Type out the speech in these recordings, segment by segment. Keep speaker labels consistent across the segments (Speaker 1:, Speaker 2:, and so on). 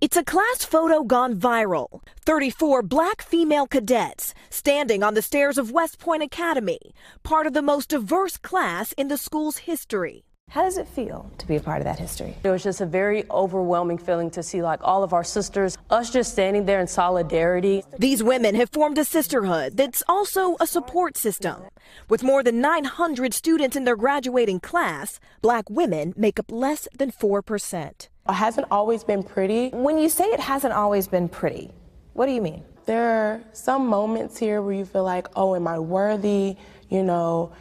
Speaker 1: It's a class photo gone viral. 34 black female cadets standing on the stairs of West Point Academy, part of the most diverse class in the school's history.
Speaker 2: How does it feel to be a part of that history?
Speaker 3: It was just a very overwhelming feeling to see like all of our sisters, us just standing there in solidarity.
Speaker 1: These women have formed a sisterhood that's also a support system. With more than 900 students in their graduating class, black women make up less than 4%.
Speaker 4: It hasn't always been pretty.
Speaker 2: When you say it hasn't always been pretty, what do you mean?
Speaker 4: There are some moments here where you feel like, oh, am I worthy? You know,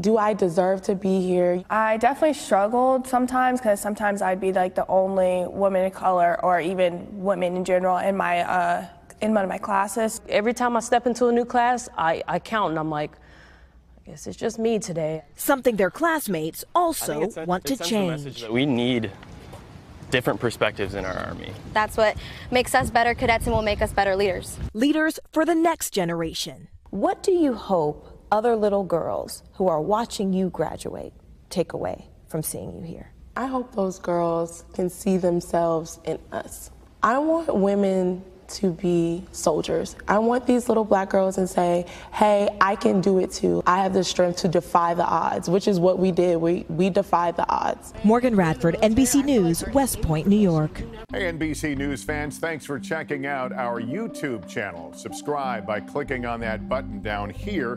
Speaker 4: do I deserve to be here?
Speaker 5: I definitely struggled sometimes because sometimes I'd be like the only woman of color or even women in general in my uh, in one of my classes.
Speaker 3: Every time I step into a new class, I, I count and I'm like, I guess it's just me today.
Speaker 1: Something their classmates also want to change.
Speaker 6: we need different perspectives in our Army.
Speaker 7: That's what makes us better cadets and will make us better leaders.
Speaker 1: Leaders for the next generation.
Speaker 2: What do you hope other little girls who are watching you graduate take away from seeing you here?
Speaker 4: I hope those girls can see themselves in us. I want women to be soldiers. I want these little black girls and say, hey, I can do it too. I have the strength to defy the odds, which is what we did. We, we defied the odds.
Speaker 1: Morgan Radford, NBC News, West Point, New York.
Speaker 8: Hey, NBC News fans, thanks for checking out our YouTube channel. Subscribe by clicking on that button down here